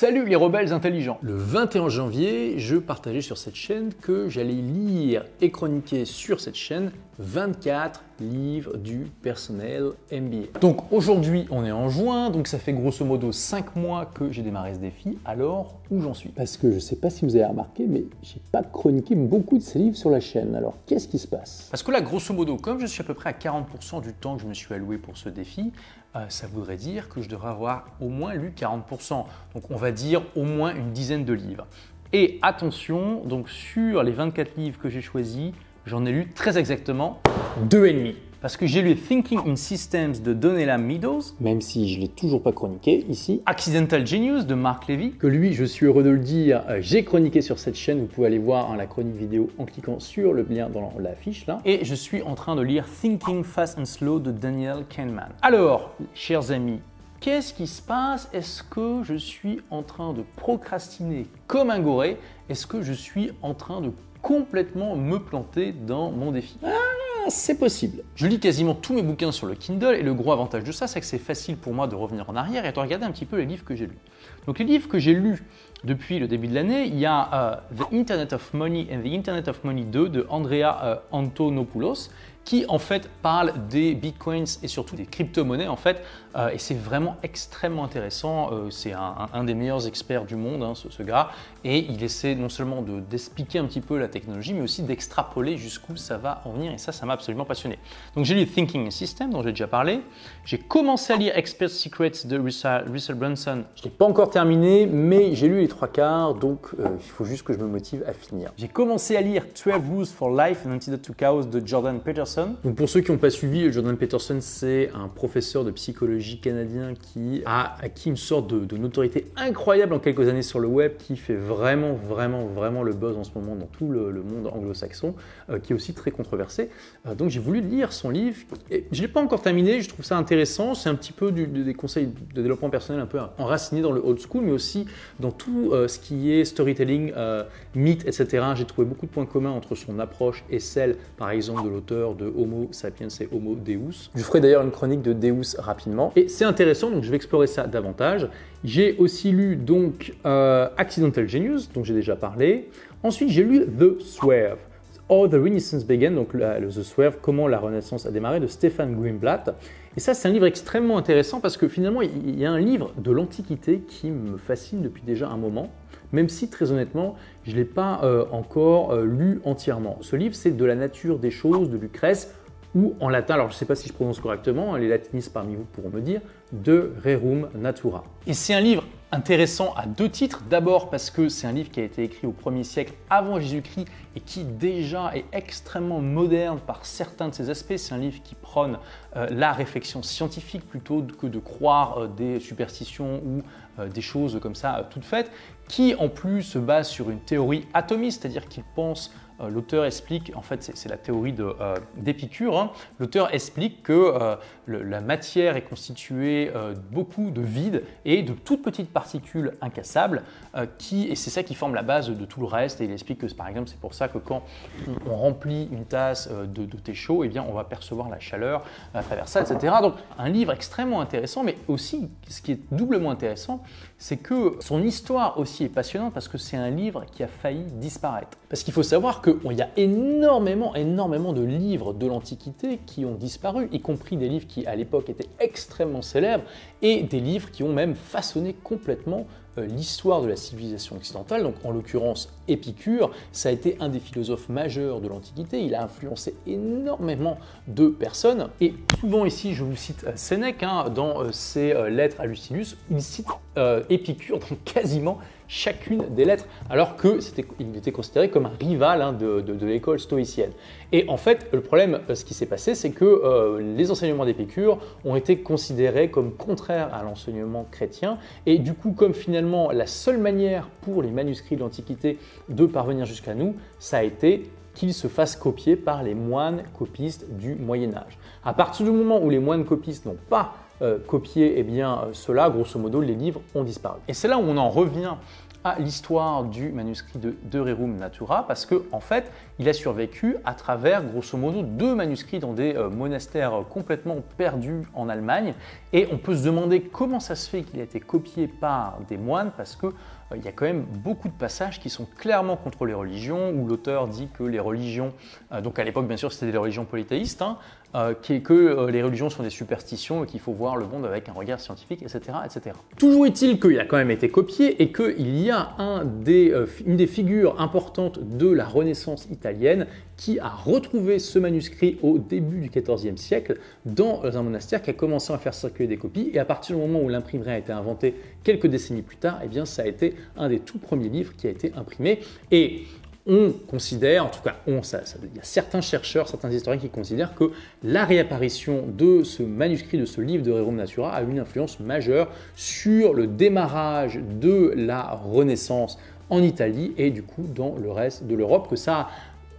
Salut les rebelles intelligents Le 21 janvier, je partageais sur cette chaîne que j'allais lire et chroniquer sur cette chaîne 24 livres du personnel MBA. Donc aujourd'hui, on est en juin, donc ça fait grosso modo 5 mois que j'ai démarré ce défi. Alors, où j'en suis? Parce que je ne sais pas si vous avez remarqué, mais j'ai pas chroniqué beaucoup de ces livres sur la chaîne. Alors, qu'est-ce qui se passe? Parce que là, grosso modo, comme je suis à peu près à 40% du temps que je me suis alloué pour ce défi, ça voudrait dire que je devrais avoir au moins lu 40%. Donc on va dire au moins une dizaine de livres. Et attention, donc sur les 24 livres que j'ai choisis, j'en ai lu très exactement deux et demi. Parce que j'ai lu Thinking in Systems de Donella Meadows. Même si je ne l'ai toujours pas chroniqué ici. Accidental Genius de Mark Levy. Que lui, je suis heureux de le dire, euh, j'ai chroniqué sur cette chaîne. Vous pouvez aller voir hein, la chronique vidéo en cliquant sur le lien dans la fiche là. Et je suis en train de lire Thinking Fast and Slow de Daniel Kahneman. Alors, chers amis, Qu'est-ce qui se passe? Est-ce que je suis en train de procrastiner comme un goré? Est-ce que je suis en train de complètement me planter dans mon défi? Ah, c'est possible. Je lis quasiment tous mes bouquins sur le Kindle et le gros avantage de ça, c'est que c'est facile pour moi de revenir en arrière et de regarder un petit peu les livres que j'ai lus. Donc les livres que j'ai lus depuis le début de l'année, il y a euh, The Internet of Money and the Internet of Money 2 de Andrea euh, Antonopoulos, qui en fait parle des bitcoins et surtout des crypto-monnaies en fait. Euh, et c'est vraiment extrêmement intéressant. Euh, c'est un, des meilleurs experts du monde, hein, ce, gars. Et il essaie non seulement d'expliquer un petit peu la technologie, mais aussi d'extrapoler jusqu'où ça va en venir. Et ça, ça m'a absolument passionné. Donc j'ai lu Thinking System, dont j'ai déjà parlé. J'ai commencé à lire Expert Secrets de Russell Brunson. Je ne l'ai pas encore terminé, mais j'ai lu les trois quarts, donc euh, il faut juste que je me motive à finir. J'ai commencé à lire 12 Rules for Life and Antidote to Chaos de Jordan Peterson donc pour ceux qui n'ont pas suivi, Jordan Peterson, c'est un professeur de psychologie canadien qui a acquis une sorte de, notoriété incroyable en quelques années sur le web, qui fait vraiment, vraiment, vraiment le buzz en ce moment dans tout le, monde anglo-saxon, euh, qui est aussi très controversé. Euh, donc j'ai voulu lire son livre. Je ne l'ai pas encore terminé, je trouve ça intéressant. C'est un petit peu des conseils de développement personnel un peu enracinés dans le old school, mais aussi dans tout euh, ce qui est storytelling, mythe, etc. J'ai trouvé beaucoup de points communs entre son approche et celle, par exemple, de l'auteur de Homo sapiens et Homo Deus. Je ferai d'ailleurs une chronique de Deus rapidement. Et c'est intéressant, donc je vais explorer ça davantage. J'ai aussi lu donc euh, Accidental Genius, dont j'ai déjà parlé. Ensuite, j'ai lu The Swerve. How the Renaissance Began, donc The Swerve, comment la Renaissance a démarré, de Stefan Greenblatt. Et ça, c'est un livre extrêmement intéressant parce que finalement, il y a un livre de l'Antiquité qui me fascine depuis déjà un moment, même si très honnêtement, je ne l'ai pas euh, encore euh, lu entièrement. Ce livre, c'est de la nature des choses de Lucrèce, ou en latin, alors je ne sais pas si je prononce correctement, les latinistes parmi vous pourront me dire, de Rerum Natura. Et c'est un livre intéressant à deux titres. D'abord parce que c'est un livre qui a été écrit au 1er siècle avant Jésus-Christ et qui déjà est extrêmement moderne par certains de ses aspects. C'est un livre qui prône euh, la réflexion scientifique plutôt que de croire euh, des superstitions ou euh, des choses comme ça toutes faites, qui en plus se base sur une théorie atomiste, c'est-à-dire qu'il pense l'auteur explique, en fait c'est la théorie d'Épicure, hein. l'auteur explique que la matière est constituée beaucoup de vide et de toutes petites particules incassables, qui, et c'est ça qui forme la base de tout le reste, et il explique que par exemple c'est pour ça que quand on remplit une tasse euh, de, thé chaud, eh bien, on va percevoir la chaleur à travers ça, etc. Donc un livre extrêmement intéressant, mais aussi ce qui est doublement intéressant, c'est que son histoire aussi est passionnante parce que c'est un livre qui a failli disparaître. Parce qu'il faut savoir qu'il y a énormément, énormément de livres de l'Antiquité qui ont disparu, y compris des livres qui à l'époque étaient extrêmement célèbres et des livres qui ont même façonné complètement l'histoire de la civilisation occidentale, donc en l'occurrence Épicure, ça a été un des philosophes majeurs de l'Antiquité, il a influencé énormément de personnes, et souvent ici je vous cite euh, Sénèque, hein, dans euh, ses lettres à Lucilius, il cite Épicure dans quasiment chacune des lettres, alors que il était considéré comme un rival hein, de, l'école stoïcienne. Et en fait, le problème, ce qui s'est passé, c'est que les enseignements d'Épicure ont été considérés comme contraires à l'enseignement chrétien, et du coup, comme finalement la seule manière pour les manuscrits de l'Antiquité de parvenir jusqu'à nous, ça a été qu'ils se fassent copier par les moines copistes du Moyen Âge. À partir du moment où les moines copistes n'ont pas euh, copié eh bien, euh, cela, grosso modo, les livres ont disparu. Et c'est là où on en revient l'histoire du manuscrit de, de Rerum Natura parce que en fait, il a survécu à travers grosso modo deux manuscrits dans des euh, monastères complètement perdus en Allemagne. Et on peut se demander comment ça se fait qu'il a été copié par des moines parce que euh, il y a quand même beaucoup de passages qui sont clairement contre les religions, où l'auteur dit que les religions, euh, donc à l'époque bien sûr c'était des religions polythéistes, hein, euh, que les religions sont des superstitions et qu'il faut voir le monde avec un regard scientifique, etc. etc. Toujours est-il qu'il a quand même été copié et qu'il y a des, une des figures importantes de la Renaissance italienne qui a retrouvé ce manuscrit au début du XIVe siècle dans un monastère qui a commencé à faire circuler des copies et à partir du moment où l'imprimerie a été inventée quelques décennies plus tard, eh bien ça a été un des tout premiers livres qui a été imprimé et on considère, en tout cas, on, ça, il y a certains chercheurs, certains historiens qui considèrent que la réapparition de ce manuscrit, de ce livre de Rerum Natura a eu une influence majeure sur le démarrage de la Renaissance en Italie et du coup dans le reste de l'Europe, que ça a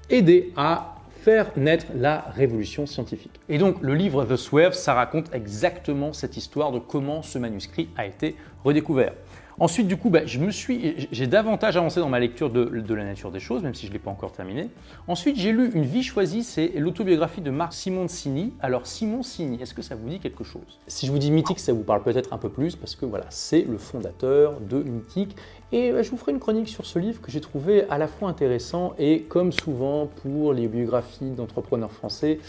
aider à faire naître la révolution scientifique. Et donc le livre The Swerve, ça raconte exactement cette histoire de comment ce manuscrit a été redécouvert. Ensuite, du coup, bah, je me suis, j'ai davantage avancé dans ma lecture de, la nature des choses, même si je ne l'ai pas encore terminé. Ensuite, j'ai lu Une vie choisie, c'est l'autobiographie de Marc Simoncini. Alors, Simoncini, est-ce que ça vous dit quelque chose? Si je vous dis mythique, ça vous parle peut-être un peu plus, parce que voilà, c'est le fondateur de Mythique. Et bah, je vous ferai une chronique sur ce livre que j'ai trouvé à la fois intéressant et, comme souvent pour les biographies d'entrepreneurs français,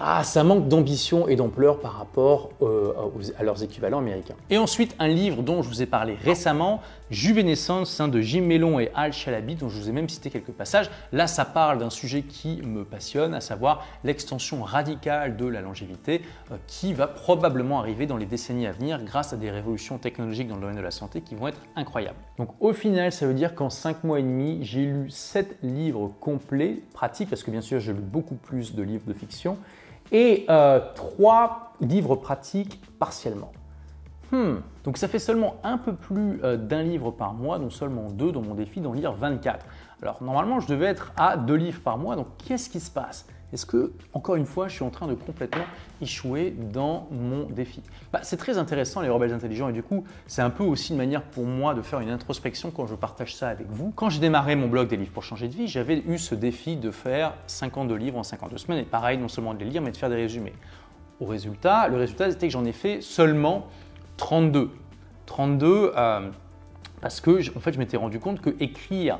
ah, ça manque d'ambition et d'ampleur par rapport euh, à leurs équivalents américains. Et ensuite, un livre dont je vous ai parlé récemment, Juvénescence de Jim Mellon et Al Chalabi, dont je vous ai même cité quelques passages. Là, ça parle d'un sujet qui me passionne, à savoir l'extension radicale de la longévité, euh, qui va probablement arriver dans les décennies à venir grâce à des révolutions technologiques dans le domaine de la santé qui vont être incroyables. Donc au final, ça veut dire qu'en 5 mois et demi, j'ai lu 7 livres complets, pratiques, parce que bien sûr, j'ai lu beaucoup plus de livres de fiction et euh, trois livres pratiques partiellement. Hmm. Donc ça fait seulement un peu plus euh, d'un livre par mois, donc seulement deux dans mon défi d'en lire 24. Alors normalement je devais être à deux livres par mois, donc qu'est-ce qui se passe? Est-ce que, encore une fois, je suis en train de complètement échouer dans mon défi? Bah, C'est très intéressant, les rebelles intelligents, et du coup, c'est un peu aussi une manière pour moi de faire une introspection quand je partage ça avec vous. Quand j'ai démarré mon blog des livres pour changer de vie, j'avais eu ce défi de faire 52 livres en 52 semaines, et pareil, non seulement de les lire, mais de faire des résumés. Au résultat, le résultat, c'était que j'en ai fait seulement 32. 32 euh, parce que, en fait, je m'étais rendu compte que écrire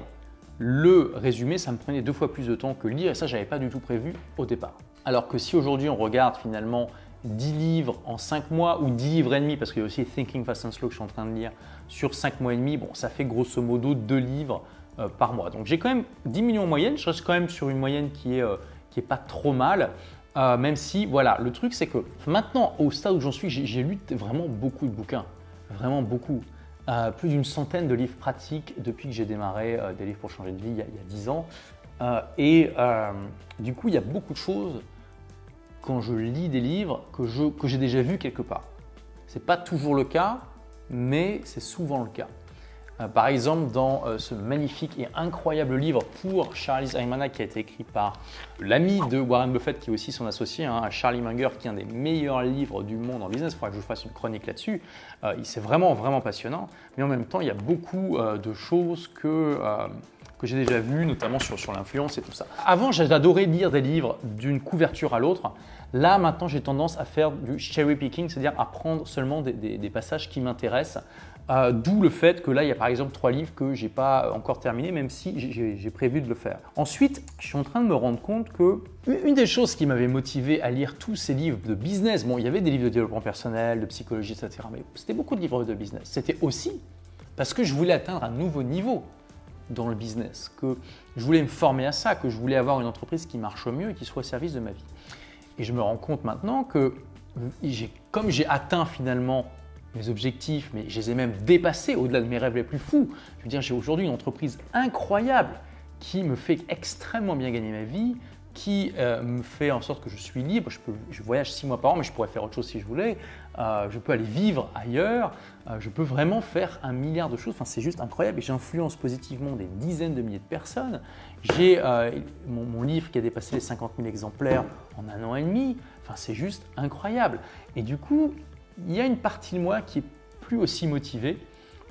le résumé, ça me prenait deux fois plus de temps que lire et ça, je n'avais pas du tout prévu au départ. Alors que si aujourd'hui on regarde finalement 10 livres en 5 mois ou 10 livres et demi, parce qu'il y a aussi Thinking Fast and Slow que je suis en train de lire sur 5 mois et demi, bon, ça fait grosso modo 2 livres euh, par mois. Donc j'ai quand même 10 millions en moyenne, je reste quand même sur une moyenne qui est, euh, qui est pas trop mal. Euh, même si, voilà, le truc c'est que maintenant, au stade où j'en suis, j'ai lu vraiment beaucoup de bouquins. Vraiment beaucoup. Euh, plus d'une centaine de livres pratiques depuis que j'ai démarré euh, des livres pour changer de vie il y a, dix ans. Euh, et du coup, il y a beaucoup de choses quand je lis des livres que, que j'ai déjà vus quelque part. Ce n'est pas toujours le cas, mais c'est souvent le cas. Euh, par exemple, dans euh, ce magnifique et incroyable livre pour Charlie Aymana qui a été écrit par l'ami de Warren Buffett qui est aussi son associé, hein, Charlie Munger, qui est un des meilleurs livres du monde en business. Il faudra que je vous fasse une chronique là-dessus. Euh, c'est vraiment, vraiment passionnant. Mais en même temps, il y a beaucoup de choses que que j'ai déjà vues, notamment sur, sur l'influence et tout ça. Avant, j'adorais lire des livres d'une couverture à l'autre. Là, maintenant, j'ai tendance à faire du cherry picking, c'est-à-dire à prendre seulement des passages qui m'intéressent euh, d'où le fait que là, il y a par exemple trois livres que j'ai pas encore terminés, même si j'ai prévu de le faire. Ensuite, je suis en train de me rendre compte que une des choses qui m'avait motivé à lire tous ces livres de business, bon, il y avait des livres de développement personnel, de psychologie, etc., mais c'était beaucoup de livres de business. C'était aussi parce que je voulais atteindre un nouveau niveau dans le business, que je voulais me former à ça, que je voulais avoir une entreprise qui marche au mieux et qui soit au service de ma vie. Et je me rends compte maintenant que comme j'ai atteint finalement mes objectifs, mais je les ai même dépassés au-delà de mes rêves les plus fous. Je veux dire, j'ai aujourd'hui une entreprise incroyable qui me fait extrêmement bien gagner ma vie, qui euh, me fait en sorte que je suis libre. Je, voyage six mois par an, mais je pourrais faire autre chose si je voulais. Euh, je peux aller vivre ailleurs. Euh, je peux vraiment faire un milliard de choses. Enfin, c'est juste incroyable et j'influence positivement des dizaines de milliers de personnes. J'ai mon, mon, livre qui a dépassé les 50 000 exemplaires en un an et demi. Enfin, c'est juste incroyable. Et du coup, il y a une partie de moi qui est plus aussi motivée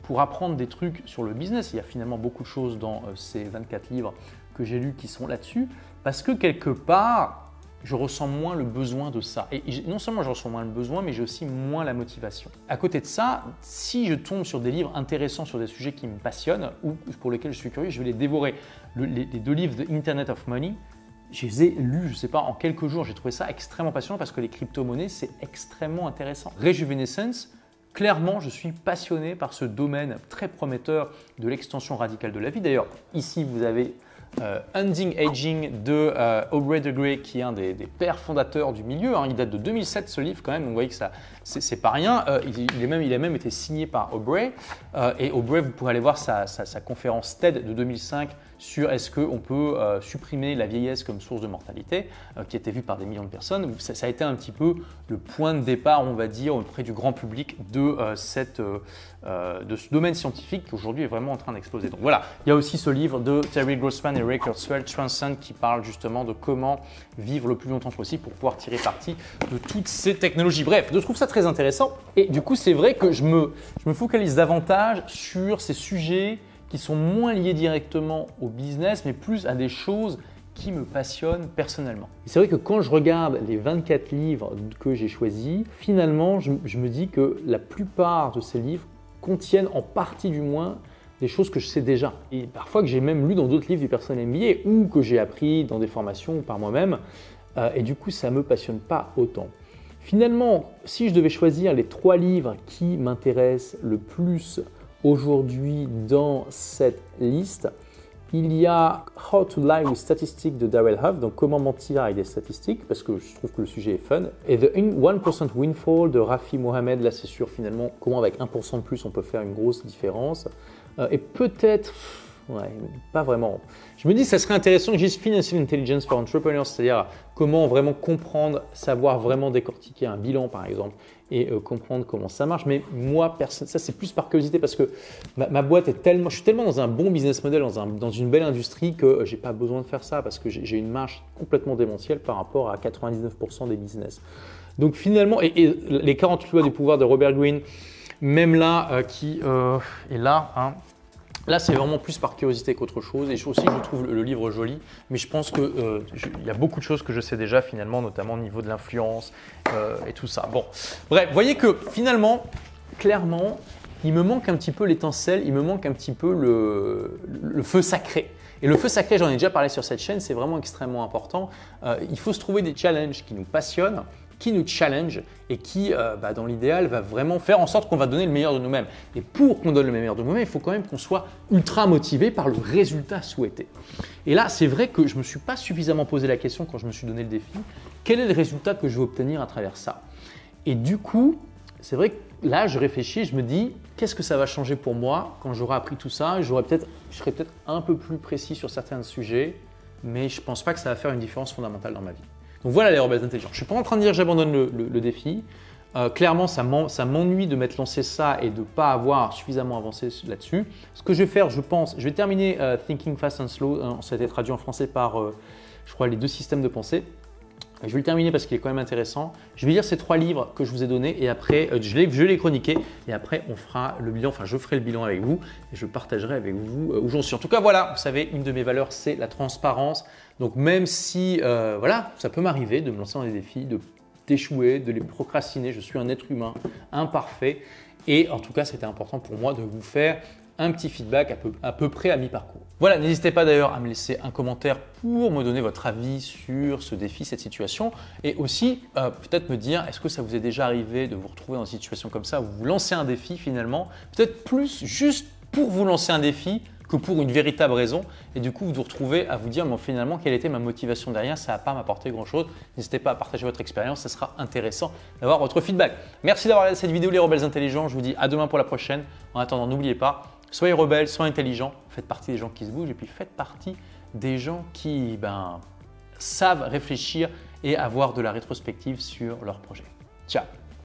pour apprendre des trucs sur le business. Il y a finalement beaucoup de choses dans euh, ces 24 livres que j'ai lus qui sont là-dessus, parce que quelque part, je ressens moins le besoin de ça. Et non seulement je ressens moins le besoin, mais j'ai aussi moins la motivation. À côté de ça, si je tombe sur des livres intéressants sur des sujets qui me passionnent ou pour lesquels je suis curieux, je vais les dévorer. les, deux livres de Internet of Money, je les ai lus, je ne sais pas, en quelques jours. J'ai trouvé ça extrêmement passionnant parce que les crypto-monnaies, c'est extrêmement intéressant. Rejuvenescence, clairement, je suis passionné par ce domaine très prometteur de l'extension radicale de la vie. D'ailleurs, ici, vous avez euh, Ending Aging de euh, Aubrey de Grey, qui est un des, pères fondateurs du milieu. Hein. Il date de 2007 ce livre quand même, donc vous voyez que c'est pas rien. Euh, il, est même, il a même été signé par Aubrey. et Aubrey, vous pourrez aller voir sa conférence TED de 2005 sur est-ce qu'on peut euh, supprimer la vieillesse comme source de mortalité, euh, qui était vue par des millions de personnes. Ça, a été un petit peu le point de départ, on va dire, auprès du grand public de, euh, de ce domaine scientifique qui aujourd'hui est vraiment en train d'exploser. Donc voilà, il y a aussi ce livre de Terry Grossman et Ray Kurzweil, Transcend, qui parle justement de comment vivre le plus longtemps possible pour pouvoir tirer parti de toutes ces technologies. Bref, je trouve ça très intéressant. Et du coup, c'est vrai que me, je me focalise davantage sur ces sujets qui sont moins liés directement au business, mais plus à des choses qui me passionnent personnellement. C'est vrai que quand je regarde les 24 livres que j'ai choisis, finalement, je, me dis que la plupart de ces livres contiennent en partie du moins des choses que je sais déjà. Et parfois que j'ai même lu dans d'autres livres du personnel MBA ou que j'ai appris dans des formations par moi-même. Euh, et du coup, ça ne me passionne pas autant. Finalement, si je devais choisir les trois livres qui m'intéressent le plus Aujourd'hui, dans cette liste, il y a How to Lie with Statistics de Darrell Huff, donc comment mentir avec des statistiques, parce que je trouve que le sujet est fun. Et The 1% Windfall de Rafi Mohamed, là c'est sûr finalement comment avec 1% de plus on peut faire une grosse différence? Euh, et peut-être, pas vraiment. Je me dis ça serait intéressant que j'utilise Financial Intelligence for Entrepreneurs, c'est-à-dire comment vraiment comprendre, savoir vraiment décortiquer un bilan par exemple et euh, comprendre comment ça marche. Mais moi, personne, ça c'est plus par curiosité parce que ma, boîte est tellement, je suis tellement dans un bon business model, dans, un, dans une belle industrie que euh, j'ai pas besoin de faire ça parce que j'ai une marge complètement démentielle par rapport à 99% des business. Donc finalement, et, les 48 lois du pouvoir de Robert Greene, même là, euh, qui est là, hein, Là, c'est vraiment plus par curiosité qu'autre chose. Et aussi, je trouve le livre joli. Mais je pense qu'il euh, y a beaucoup de choses que je sais déjà, finalement, notamment au niveau de l'influence euh, et tout ça. Bon, bref, voyez que finalement, clairement, il me manque un petit peu l'étincelle, il me manque un petit peu le, le feu sacré. Et le feu sacré, j'en ai déjà parlé sur cette chaîne, c'est vraiment extrêmement important. Euh, il faut se trouver des challenges qui nous passionnent qui nous challenge et qui, euh, bah, dans l'idéal, va vraiment faire en sorte qu'on va donner le meilleur de nous-mêmes. Et pour qu'on donne le meilleur de nous-mêmes, il faut quand même qu'on soit ultra motivé par le résultat souhaité. Et là, c'est vrai que je ne me suis pas suffisamment posé la question quand je me suis donné le défi, quel est le résultat que je veux obtenir à travers ça? Et du coup, c'est vrai que là, je réfléchis, je me dis, qu'est-ce que ça va changer pour moi quand j'aurai appris tout ça? Peut-être, Je serai peut-être un peu plus précis sur certains sujets, mais je ne pense pas que ça va faire une différence fondamentale dans ma vie. Donc voilà les rebelles intelligents. Je ne suis pas en train de dire j'abandonne le, défi. Euh, clairement, ça m'ennuie de m'être lancé ça et de ne pas avoir suffisamment avancé là-dessus. Ce que je vais faire, je pense, je vais terminer euh, Thinking Fast and Slow. Hein, ça a été traduit en français par, euh, je crois, les deux systèmes de pensée. Je vais le terminer parce qu'il est quand même intéressant. Je vais lire ces trois livres que je vous ai donnés et après, je, les, les chroniquer et après, on fera le bilan. Enfin, je ferai le bilan avec vous et je partagerai avec vous où j'en suis. En tout cas, voilà, vous savez, une de mes valeurs, c'est la transparence. Donc même si, euh, voilà, ça peut m'arriver de me lancer dans des défis, de d'échouer, de les procrastiner, je suis un être humain imparfait. Et en tout cas, c'était important pour moi de vous faire un petit feedback à peu, près à mi-parcours. Voilà, n'hésitez pas d'ailleurs à me laisser un commentaire pour me donner votre avis sur ce défi, cette situation, et aussi euh, peut-être me dire est-ce que ça vous est déjà arrivé de vous retrouver dans une situation comme ça, où vous lancez un défi finalement, peut-être plus juste pour vous lancer un défi que pour une véritable raison. Et du coup, vous vous retrouvez à vous dire, mais finalement, quelle était ma motivation derrière? Ça n'a pas m'apporté grand-chose. N'hésitez pas à partager votre expérience, ça sera intéressant d'avoir votre feedback. Merci d'avoir regardé cette vidéo, les rebelles intelligents. Je vous dis à demain pour la prochaine. En attendant, n'oubliez pas, soyez rebelles, soyez intelligents, faites partie des gens qui se bougent et puis faites partie des gens qui ben, savent réfléchir et avoir de la rétrospective sur leur projet. Ciao